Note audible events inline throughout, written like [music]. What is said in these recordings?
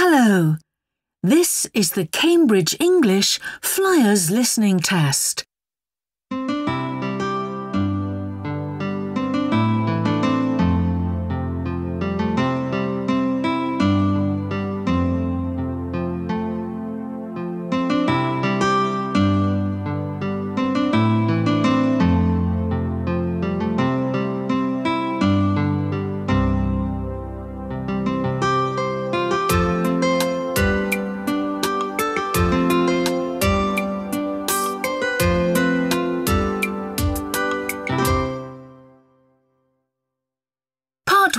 Hello. This is the Cambridge English Flyers Listening Test.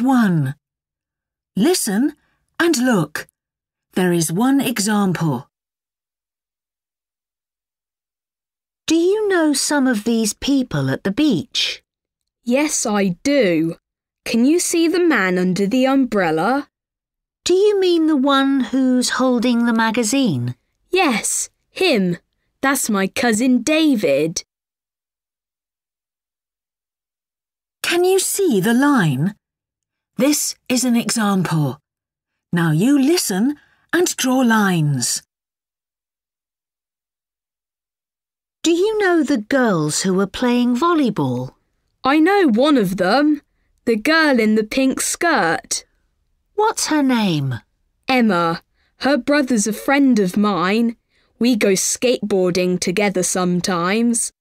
1. Listen and look. There is one example. Do you know some of these people at the beach? Yes, I do. Can you see the man under the umbrella? Do you mean the one who's holding the magazine? Yes, him. That's my cousin David. Can you see the line? This is an example. Now you listen and draw lines. Do you know the girls who were playing volleyball? I know one of them. The girl in the pink skirt. What's her name? Emma. Her brother's a friend of mine. We go skateboarding together sometimes.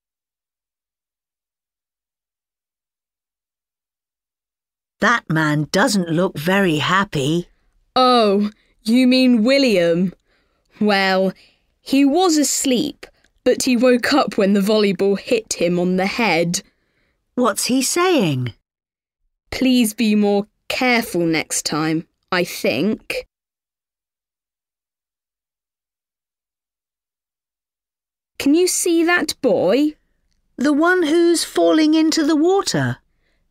That man doesn't look very happy. Oh, you mean William? Well, he was asleep, but he woke up when the volleyball hit him on the head. What's he saying? Please be more careful next time, I think. Can you see that boy? The one who's falling into the water?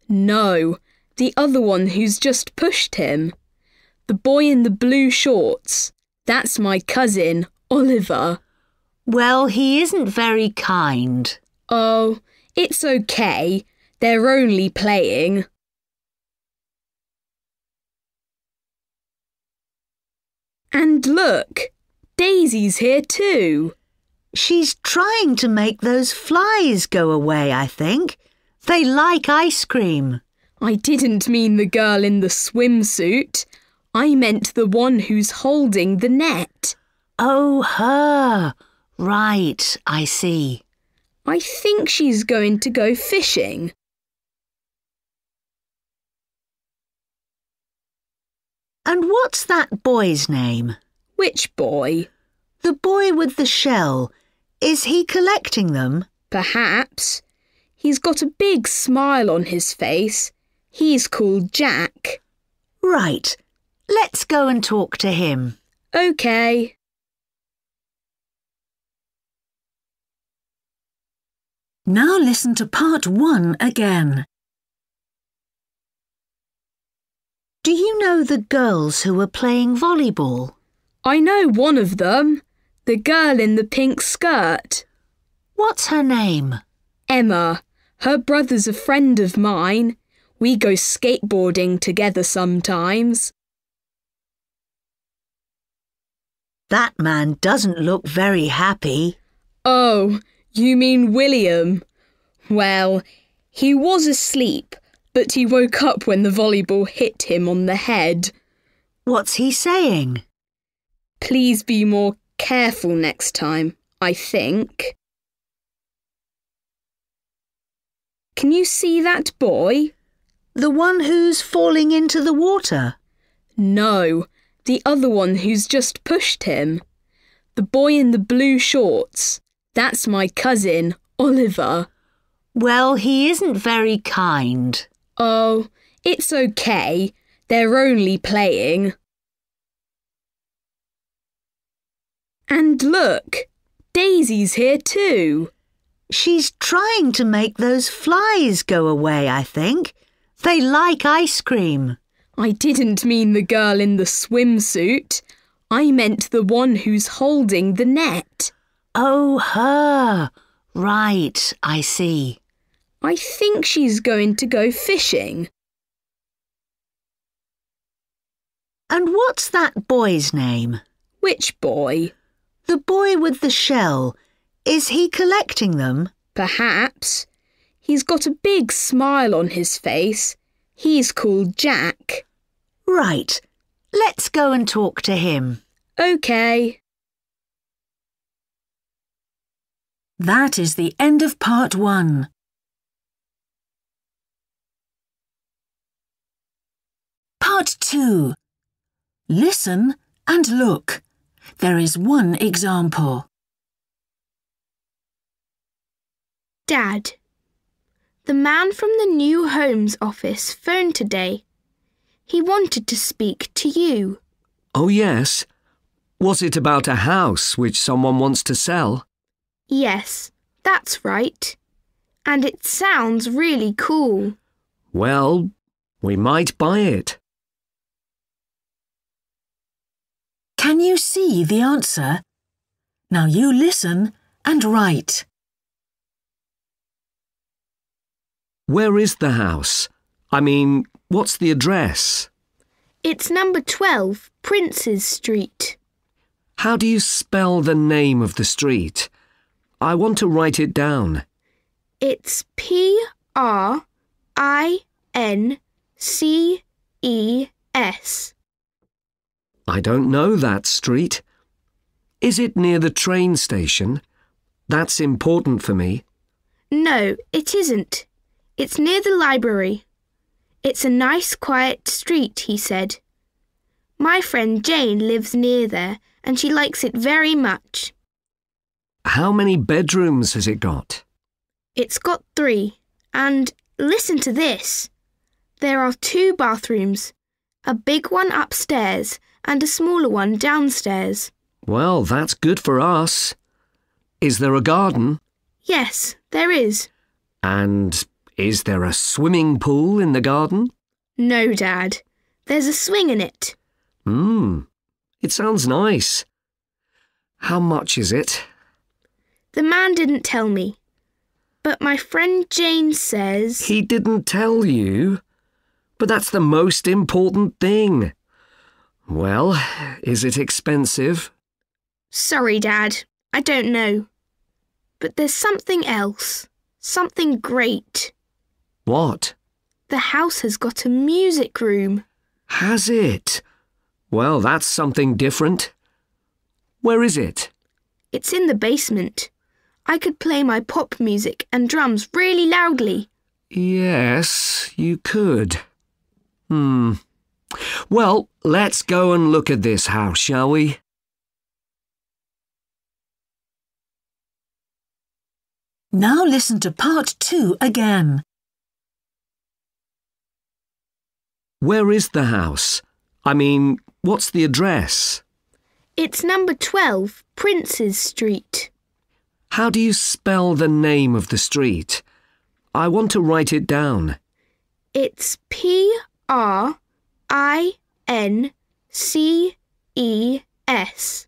No, the other one who's just pushed him. The boy in the blue shorts. That's my cousin, Oliver. Well, he isn't very kind. Oh, it's okay. They're only playing. And look, Daisy's here too. She's trying to make those flies go away, I think. They like ice cream. I didn't mean the girl in the swimsuit. I meant the one who's holding the net. Oh, her. Right, I see. I think she's going to go fishing. And what's that boy's name? Which boy? The boy with the shell. Is he collecting them? Perhaps. He's got a big smile on his face. He's called Jack. Right. Let's go and talk to him. OK. Now listen to part 1 again. Do you know the girls who were playing volleyball? I know one of them. The girl in the pink skirt. What's her name? Emma. Her brother's a friend of mine. We go skateboarding together sometimes. That man doesn't look very happy. Oh, you mean William? Well, he was asleep, but he woke up when the volleyball hit him on the head. What's he saying? Please be more careful next time, I think. Can you see that boy? The one who's falling into the water? No, the other one who's just pushed him. The boy in the blue shorts. That's my cousin, Oliver. Well, he isn't very kind. Oh, it's okay. They're only playing. And look, Daisy's here too. She's trying to make those flies go away, I think. They like ice cream. I didn't mean the girl in the swimsuit. I meant the one who's holding the net. Oh, her. Right, I see. I think she's going to go fishing. And what's that boy's name? Which boy? The boy with the shell. Is he collecting them? Perhaps. He's got a big smile on his face. He's called Jack. Right. Let's go and talk to him. OK. That is the end of part one. Part two. Listen and look. There is one example. Dad, the man from the new homes office phoned today. He wanted to speak to you. Oh, yes. Was it about a house which someone wants to sell? Yes, that's right. And it sounds really cool. Well, we might buy it. Can you see the answer? Now you listen and write. Where is the house? I mean, what's the address? It's number 12, Princes Street. How do you spell the name of the street? I want to write it down. It's P R I N C E S. I don't know that street. Is it near the train station? That's important for me. No, it isn't. It's near the library. It's a nice quiet street, he said. My friend Jane lives near there and she likes it very much. How many bedrooms has it got? It's got three. And listen to this. There are two bathrooms, a big one upstairs and a smaller one downstairs. Well, that's good for us. Is there a garden? Yes, there is. And is there a swimming pool in the garden? No, Dad. There's a swing in it. Hmm, it sounds nice. How much is it? The man didn't tell me. But my friend Jane says. He didn't tell you. But that's the most important thing. Well, is it expensive? Sorry, Dad. I don't know. But there's something else. Something great. What? The house has got a music room. Has it? Well, that's something different. Where is it? It's in the basement. I could play my pop music and drums really loudly. Yes, you could. Hmm. Well, let's go and look at this house, shall we? Now listen to part two again. Where is the house? I mean, what's the address? It's number 12, Princes Street. How do you spell the name of the street? I want to write it down. It's P R I N C E S.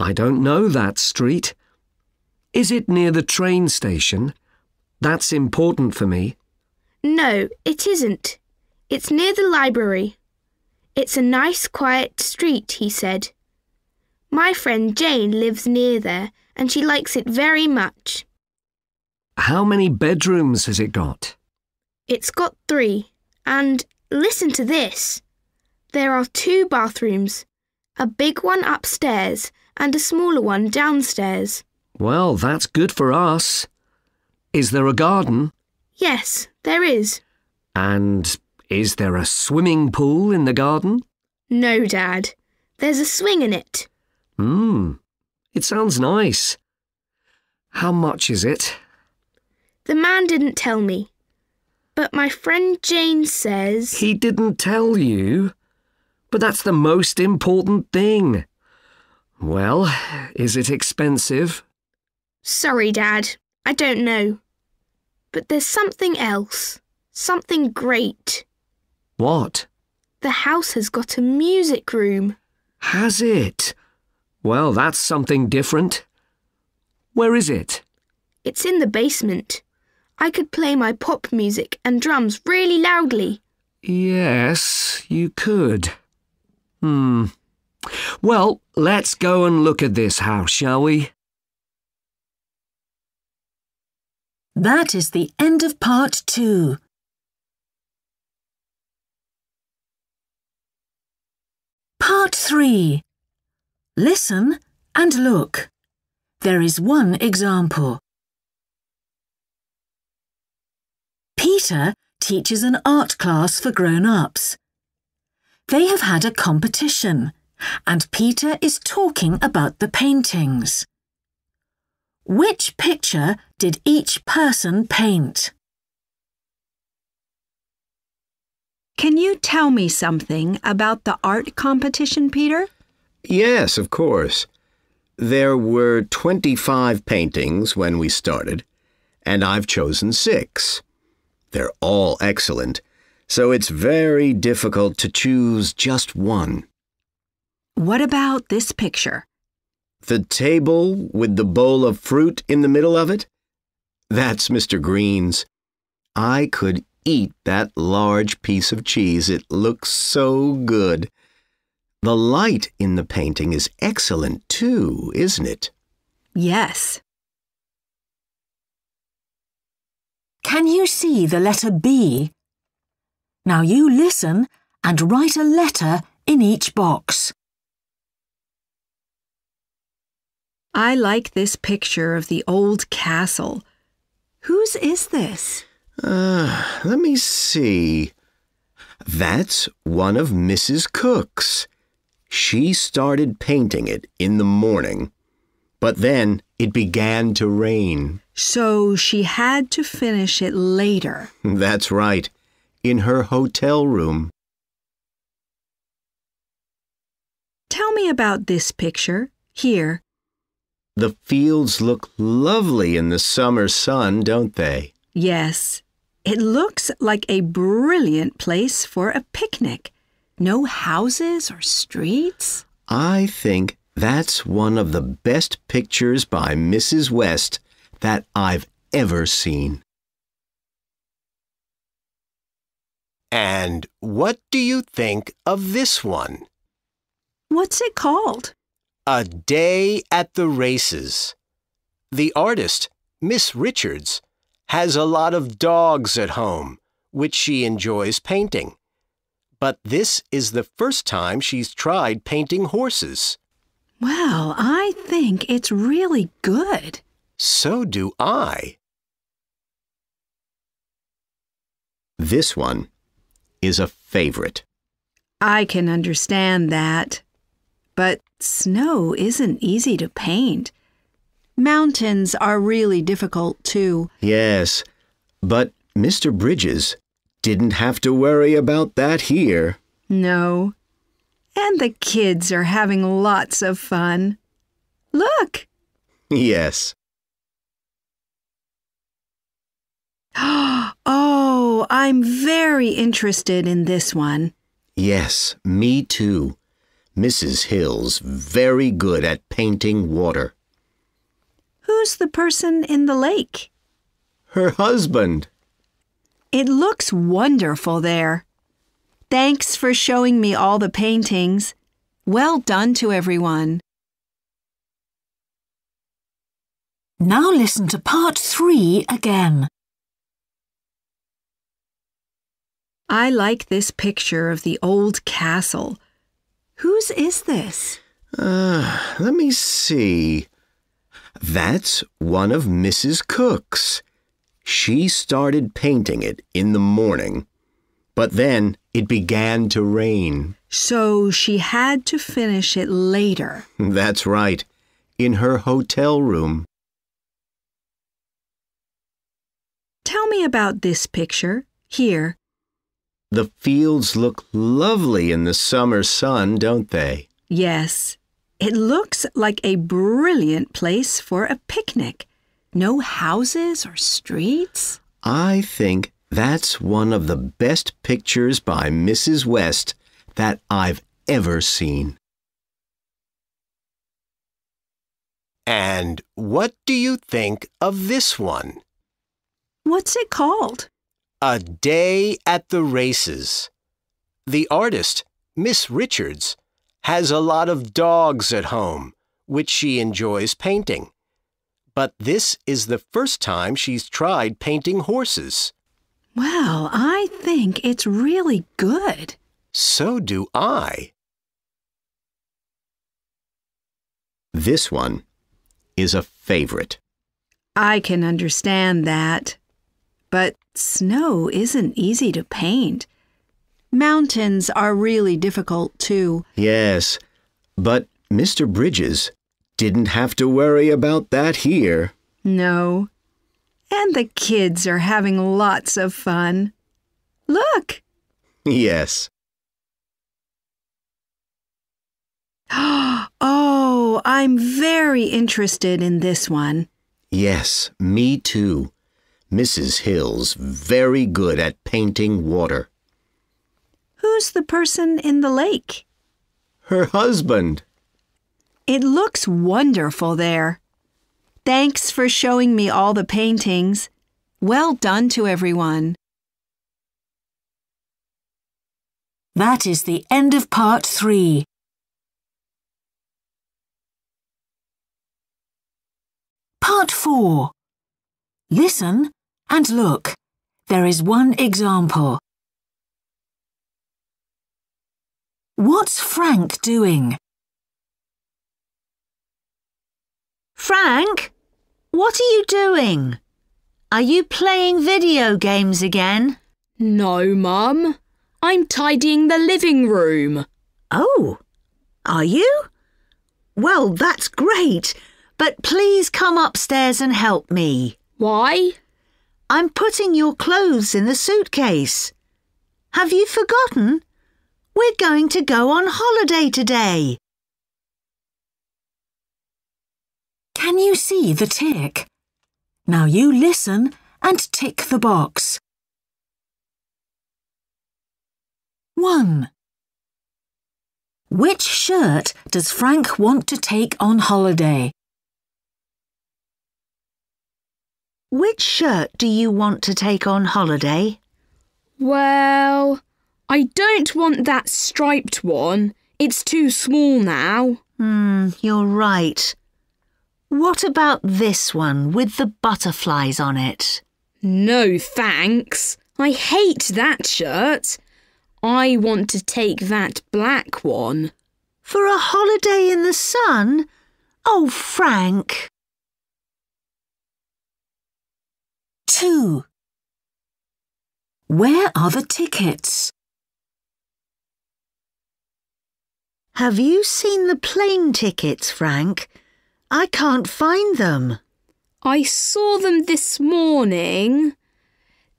I don't know that street. Is it near the train station? That's important for me. No, it isn't. It's near the library. It's a nice quiet street, he said. My friend Jane lives near there and she likes it very much. How many bedrooms has it got? It's got three. And listen to this. There are two bathrooms, a big one upstairs and a smaller one downstairs. Well, that's good for us. Is there a garden? Yes, there is. And is there a swimming pool in the garden? No, Dad. There's a swing in it. Hmm, it sounds nice. How much is it? The man didn't tell me. But my friend Jane says. He didn't tell you. But that's the most important thing. Well, is it expensive? Sorry, Dad. I don't know. But there's something else. Something great. What? The house has got a music room. Has it? Well, that's something different. Where is it? It's in the basement. I could play my pop music and drums really loudly. Yes, you could. Hmm. Well, let's go and look at this house, shall we? That is the end of part two. Part three. Listen and look. There is one example. Peter teaches an art class for grown-ups. They have had a competition, and Peter is talking about the paintings. Which picture did each person paint? You tell me something about the art competition, Peter? Yes, of course. There were 25 paintings when we started, and I've chosen six. They're all excellent, so it's very difficult to choose just one. What about this picture? The table with the bowl of fruit in the middle of it? That's Mr. Green's. I could eat that large piece of cheese. It looks so good. The light in the painting is excellent too, isn't it? Yes. Can you see the letter B? Now you listen and write a letter in each box. I like this picture of the old castle. Whose is this? Uh, let me see. That's one of Mrs. Cook's. She started painting it in the morning, but then it began to rain. So she had to finish it later. [laughs] That's right, in her hotel room. Tell me about this picture. Here. The fields look lovely in the summer sun, don't they? Yes. It looks like a brilliant place for a picnic. No houses or streets. I think that's one of the best pictures by Mrs. West that I've ever seen. And what do you think of this one? What's it called? A Day at the Races. The artist, Miss Richards, has a lot of dogs at home, which she enjoys painting. But this is the first time she's tried painting horses. Well, I think it's really good. So do I. This one is a favorite. I can understand that. But snow isn't easy to paint. Mountains are really difficult too. Yes, but Mr. Bridges didn't have to worry about that here. No. And the kids are having lots of fun. Look! Yes. [gasps] oh, I'm very interested in this one. Yes, me too. Mrs. Hill's very good at painting water. Who's the person in the lake? Her husband. It looks wonderful there. Thanks for showing me all the paintings. Well done to everyone. Now listen to part three again. I like this picture of the old castle. Whose is this? Uh, let me see. That's one of Mrs. Cook's. She started painting it in the morning, but then it began to rain. So she had to finish it later. [laughs] That's right, in her hotel room. Tell me about this picture. Here. The fields look lovely in the summer sun, don't they? Yes. It looks like a brilliant place for a picnic. No houses or streets. I think that's one of the best pictures by Mrs. West that I've ever seen. And what do you think of this one? What's it called? A Day at the Races. The artist, Miss Richards, has a lot of dogs at home, which she enjoys painting. But this is the first time she's tried painting horses. Well, I think it's really good. So do I. This one is a favorite. I can understand that. But snow isn't easy to paint. Mountains are really difficult too. Yes, but Mr. Bridges didn't have to worry about that here. No. And the kids are having lots of fun. Look! Yes. [gasps] oh, I'm very interested in this one. Yes, me too. Mrs. Hill's very good at painting water. Who's the person in the lake? Her husband. It looks wonderful there. Thanks for showing me all the paintings. Well done to everyone. That is the end of part three. Part 4. Listen and look. There is one example. What's Frank doing? Frank, what are you doing? Are you playing video games again? No, Mum. I'm tidying the living room. Oh, are you? Well, that's great, but please come upstairs and help me. Why? I'm putting your clothes in the suitcase. Have you forgotten? We're going to go on holiday today. Can you see the tick? Now you listen and tick the box. 1. Which shirt does Frank want to take on holiday? Which shirt do you want to take on holiday? Well, I don't want that striped one. It's too small now. Hmm, you're right. What about this one with the butterflies on it? No, thanks. I hate that shirt. I want to take that black one. For a holiday in the sun? Oh, Frank. 2. Where are the tickets? Have you seen the plane tickets, Frank? I can't find them. I saw them this morning.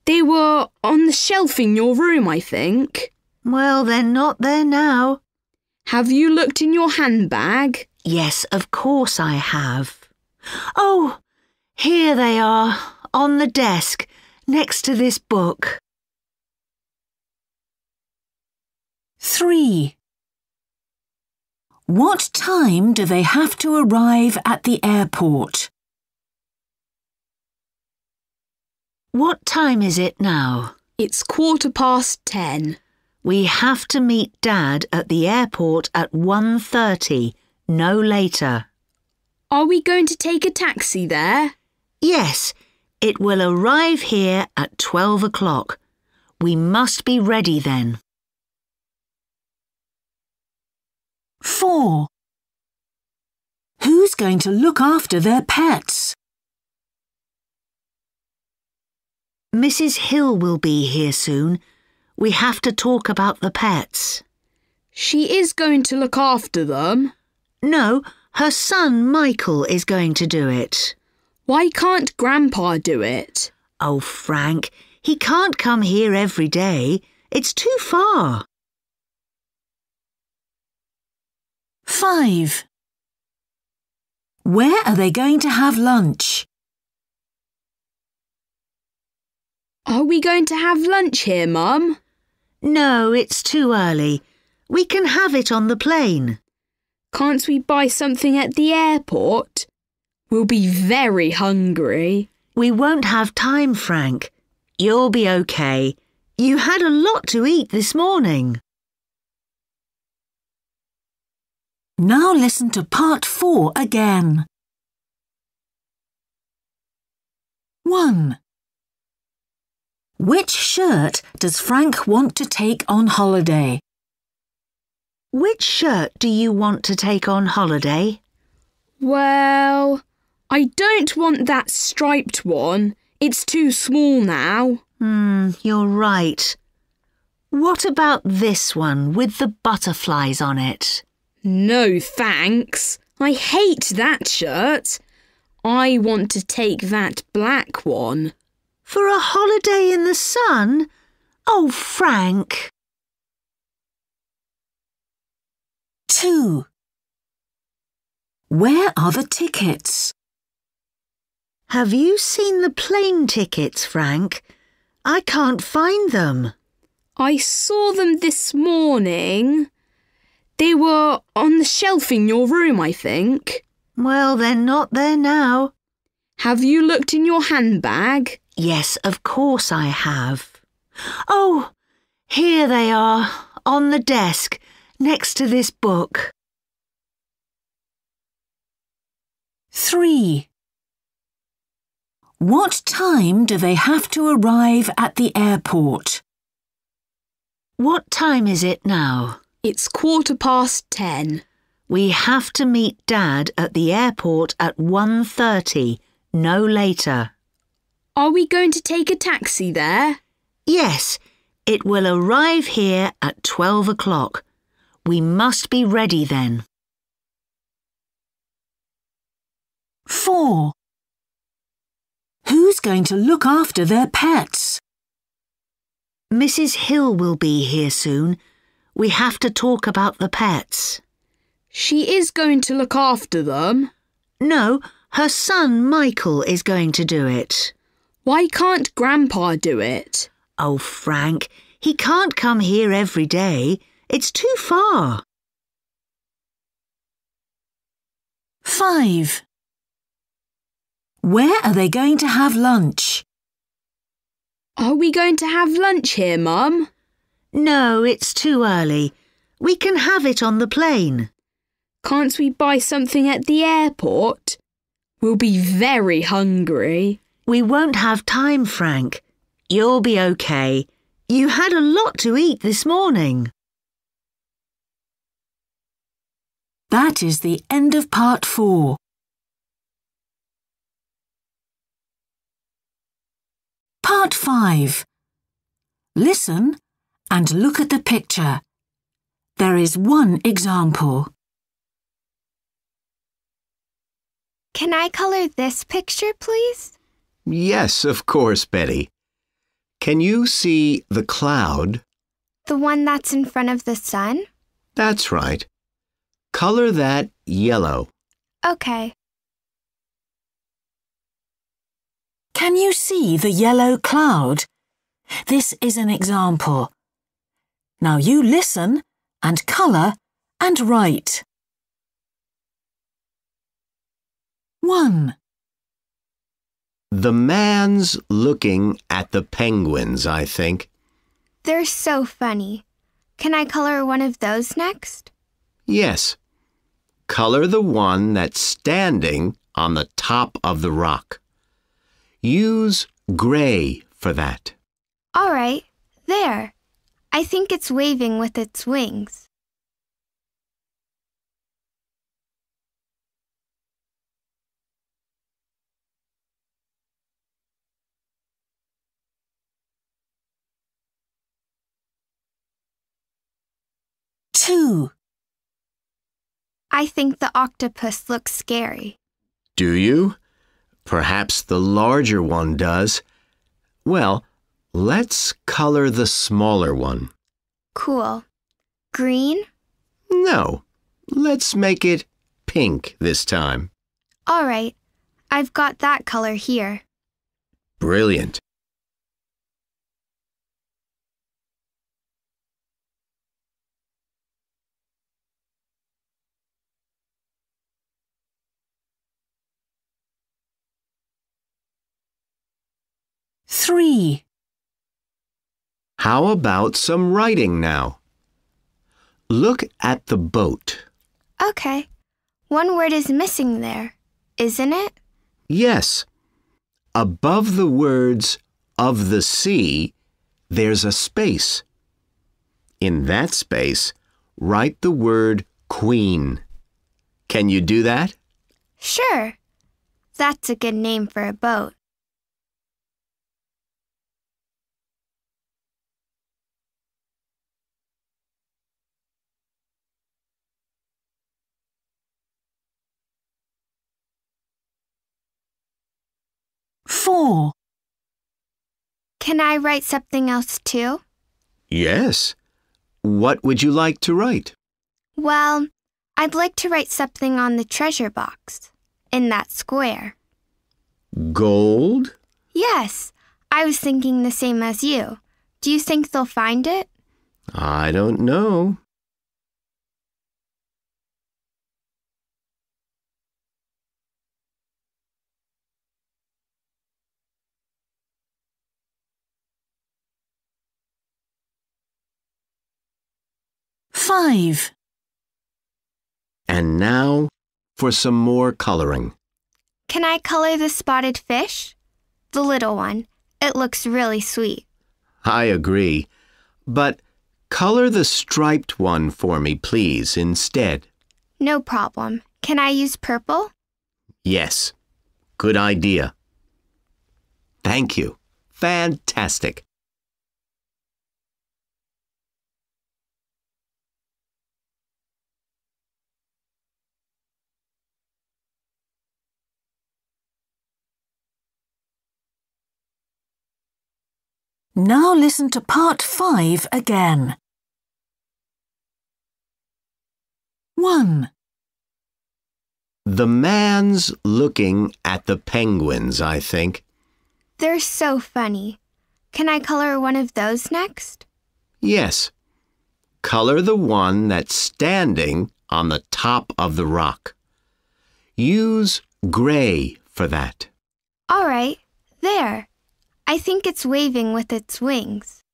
They were on the shelf in your room, I think. Well, they're not there now. Have you looked in your handbag? Yes, of course I have. Oh, here they are, on the desk, next to this book. 3. What time do they have to arrive at the airport? What time is it now? It's quarter past ten. We have to meet Dad at the airport at 1.30, no later. Are we going to take a taxi there? Yes, it will arrive here at 12 o'clock. We must be ready then. 4. Who's going to look after their pets? Mrs. Hill will be here soon. We have to talk about the pets. She is going to look after them. No, her son Michael is going to do it. Why can't Grandpa do it? Oh, Frank, he can't come here every day. It's too far. 5. Where are they going to have lunch? Are we going to have lunch here, Mum? No, it's too early. We can have it on the plane. Can't we buy something at the airport? We'll be very hungry. We won't have time, Frank. You'll be okay. You had a lot to eat this morning. Now listen to part four again. 1. Which shirt does Frank want to take on holiday? Which shirt do you want to take on holiday? Well, I don't want that striped one. It's too small now. Hmm, you're right. What about this one with the butterflies on it? No thanks. I hate that shirt. I want to take that black one. For a holiday in the sun? Oh, Frank. 2. Where are the tickets? Have you seen the plane tickets, Frank? I can't find them. I saw them this morning. They were on the shelf in your room, I think. Well, they're not there now. Have you looked in your handbag? Yes, of course I have. Oh, here they are, on the desk, next to this book. 3. What time do they have to arrive at the airport? What time is it now? It's quarter past ten. We have to meet Dad at the airport at 1.30, no later. Are we going to take a taxi there? Yes, it will arrive here at 12 o'clock. We must be ready then. 4. Who's going to look after their pets? Mrs. Hill will be here soon. We have to talk about the pets. She is going to look after them. No, her son Michael is going to do it. Why can't Grandpa do it? Oh, Frank, he can't come here every day. It's too far. 5. Where are they going to have lunch? Are we going to have lunch here, Mum? No, it's too early. We can have it on the plane. Can't we buy something at the airport? We'll be very hungry. We won't have time, Frank. You'll be okay. You had a lot to eat this morning. That is the end of part four. Part 5. Listen and look at the picture. There is one example. Can I color this picture, please? Yes, of course, Betty. Can you see the cloud? The one that's in front of the sun? That's right. Color that yellow. Okay. Can you see the yellow cloud? This is an example. Now you listen and colour and write. 1. The man's looking at the penguins, I think. They're so funny. Can I color one of those next? Yes. Color the one that's standing on the top of the rock. Use gray for that. All right, there. I think it's waving with its wings. Two. I think the octopus looks scary. Do you? Perhaps the larger one does. Well, let's color the smaller one. Cool. Green? No, let's make it pink this time. All right. I've got that color here. Brilliant. Three. How about some writing now? Look at the boat. Okay. One word is missing there, isn't it? Yes. Above the words of the sea, there's a space. In that space, write the word queen. Can you do that? Sure. That's a good name for a boat. Four. Can I write something else too? Yes. What would you like to write? Well, I'd like to write something on the treasure box in that square. Gold? Yes, I was thinking the same as you. Do you think they'll find it? I don't know. Five. And now for some more coloring. Can I color the spotted fish? The little one. It looks really sweet. I agree. But color the striped one for me, please, instead. No problem. Can I use purple? Yes. Good idea. Thank you. Fantastic. Now listen to part five again. 1. The man's looking at the penguins, I think. They're so funny. Can I color one of those next? Yes. Color the one that's standing on the top of the rock. Use gray for that. All right, there. I think it's waving with its wings.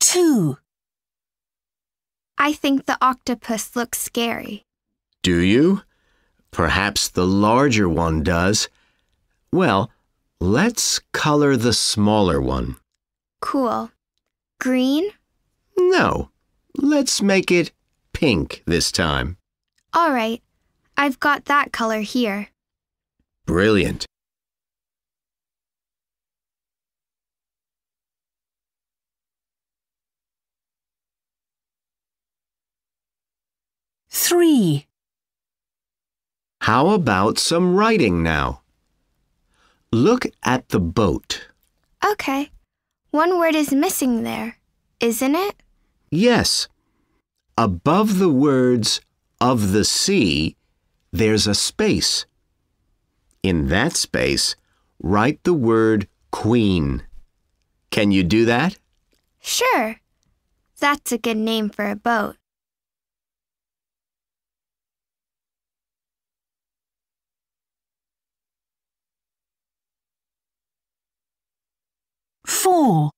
Two. I think the octopus looks scary. Do you? Perhaps the larger one does. Well, let's color the smaller one. Cool. Green? No, let's make it pink this time. All right. I've got that color here. Brilliant. Three. How about some writing now? Look at the boat. Okay. One word is missing there, isn't it? Yes. Above the words of the sea, there's a space. In that space, write the word queen. Can you do that? Sure. That's a good name for a boat. Four.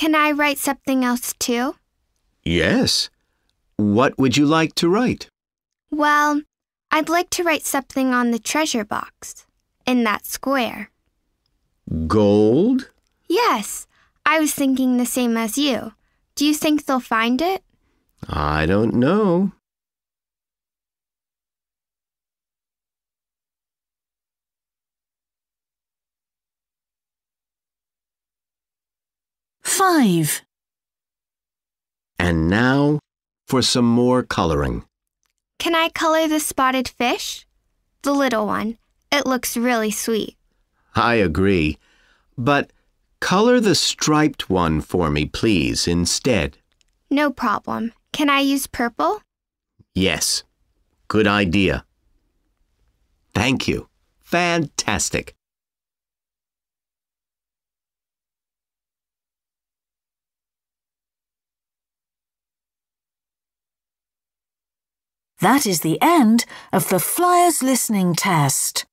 Can I write something else too? Yes. What would you like to write? Well, I'd like to write something on the treasure box in that square. Gold? Yes, I was thinking the same as you. Do you think they'll find it? I don't know. Five. And now for some more coloring. Can I color the spotted fish? The little one. It looks really sweet. I agree. But color the striped one for me, please, instead. No problem. Can I use purple? Yes. Good idea. Thank you. Fantastic. That is the end of the Flyers Listening Test.